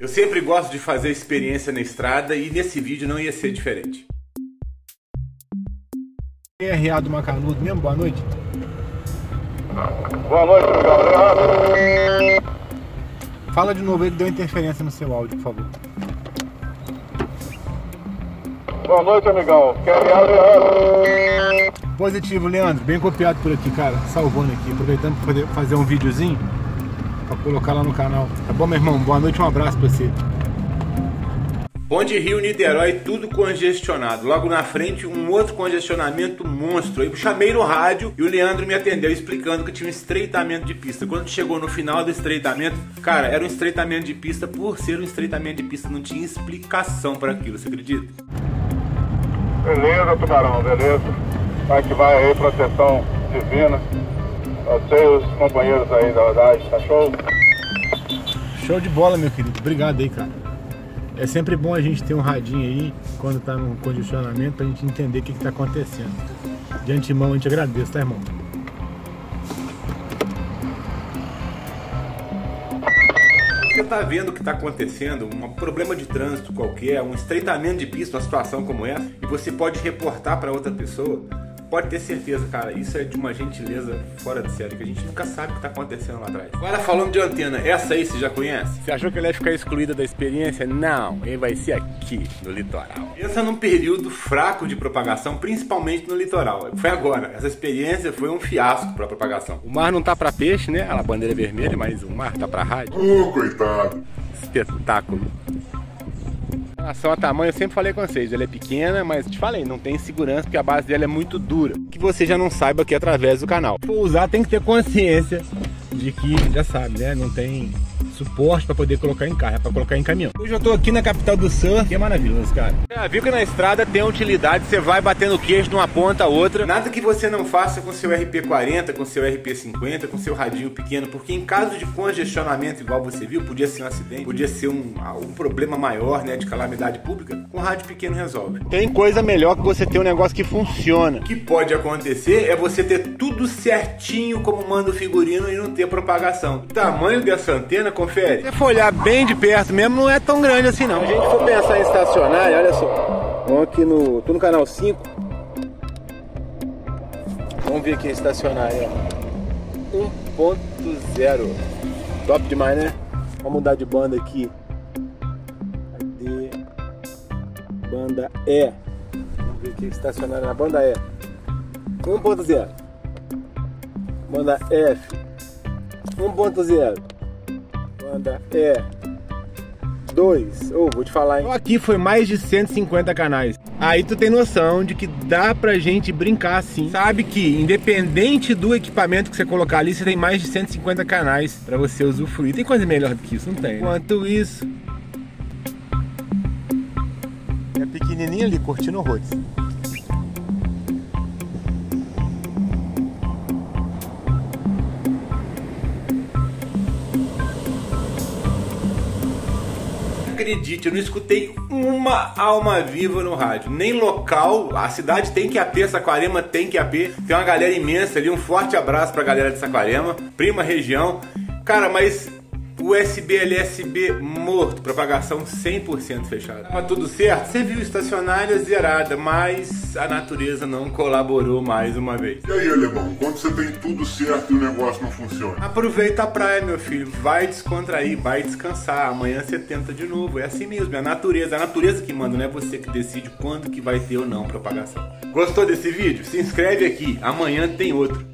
Eu sempre gosto de fazer experiência na estrada e nesse vídeo não ia ser diferente. RA do Macanudo mesmo, boa noite. Boa noite, Gabriel. Fala de novo, ele deu interferência no seu áudio, por favor. Boa noite, amigão. Quero Adriano. Positivo, Leandro. Bem copiado por aqui, cara. Salvando aqui. Aproveitando para fazer um videozinho para colocar lá no canal. Tá bom, meu irmão? Boa noite, um abraço pra você. Ponte Rio Niterói, tudo congestionado. Logo na frente, um outro congestionamento monstro. Eu chamei no rádio e o Leandro me atendeu explicando que tinha um estreitamento de pista. Quando chegou no final do estreitamento, cara, era um estreitamento de pista por ser um estreitamento de pista, não tinha explicação para aquilo, você acredita? Beleza, Tubarão, beleza. Vai que vai aí, proteção divina. Você e os companheiros aí da rodagem, tá show? Show de bola, meu querido. Obrigado aí, cara. É sempre bom a gente ter um radinho aí quando tá no condicionamento pra gente entender o que, que tá acontecendo. De antemão a gente agradece, tá, irmão? Você tá vendo o que tá acontecendo, um problema de trânsito qualquer, um estreitamento de pista, uma situação como essa, e você pode reportar para outra pessoa pode ter certeza, cara, isso é de uma gentileza fora de série, que a gente nunca sabe o que tá acontecendo lá atrás. Agora falando de antena, essa aí você já conhece? Você achou que ela ia ficar excluída da experiência? Não, ele vai ser aqui, no litoral. Pensa num período fraco de propagação, principalmente no litoral. Foi agora, essa experiência foi um fiasco pra propagação. O mar não tá pra peixe, né? A bandeira é vermelha, mas o mar tá pra rádio. Ô, oh, coitado. Espetáculo relação a tamanho, eu sempre falei com vocês, ela é pequena, mas te falei, não tem segurança porque a base dela é muito dura. Que você já não saiba aqui através do canal. Se for usar, tem que ter consciência de que, já sabe, né? Não tem suporte para poder colocar em carro, é para colocar em caminhão. Hoje eu tô aqui na capital do surf, que é maravilhoso, cara. Já viu que na estrada tem utilidade, você vai batendo queixo de uma ponta a outra. Nada que você não faça com seu RP40, com seu RP50, com seu radinho pequeno, porque em caso de congestionamento, igual você viu, podia ser um acidente, podia ser um, um problema maior, né, de calamidade pública, com rádio pequeno resolve. Tem coisa melhor que você ter um negócio que funciona. O que pode acontecer é você ter tudo certinho como manda o figurino e não ter propagação. O tamanho dessa antena com confere. Se for olhar bem de perto mesmo, não é tão grande assim não. Se a gente for pensar em estacionária, olha só. Vamos aqui no. tô no canal 5. Vamos ver aqui a estacionária. 1.0. Top demais, né? Vamos mudar de banda aqui. Cadê? Banda E. Vamos ver aqui a estacionária na banda E. 1.0. Banda F. 1.0 banda é 2. Ou oh, vou te falar, hein? Aqui foi mais de 150 canais. Aí tu tem noção de que dá pra gente brincar assim. Sabe que independente do equipamento que você colocar ali, você tem mais de 150 canais para você usufruir. Tem coisa melhor do que isso, não tem? Enquanto isso, é pequenininha ali curtindo o Rhodes. Acredite, eu não escutei uma alma viva no rádio. Nem local, a cidade tem que AP, Saquarema tem que AP. Tem uma galera imensa ali, um forte abraço pra galera de Saquarema, prima região. Cara, mas USB LSB morto, propagação 100% fechada. Tava tudo certo? Você viu estacionária zerada, mas a natureza não colaborou mais uma vez. E aí, alemão, quando você tem tudo certo e o negócio não funciona? Aproveita a praia, meu filho. Vai descontrair, vai descansar. Amanhã você tenta de novo. É assim mesmo, é a natureza. É a natureza que manda, não é você que decide quando que vai ter ou não propagação. Gostou desse vídeo? Se inscreve aqui. Amanhã tem outro.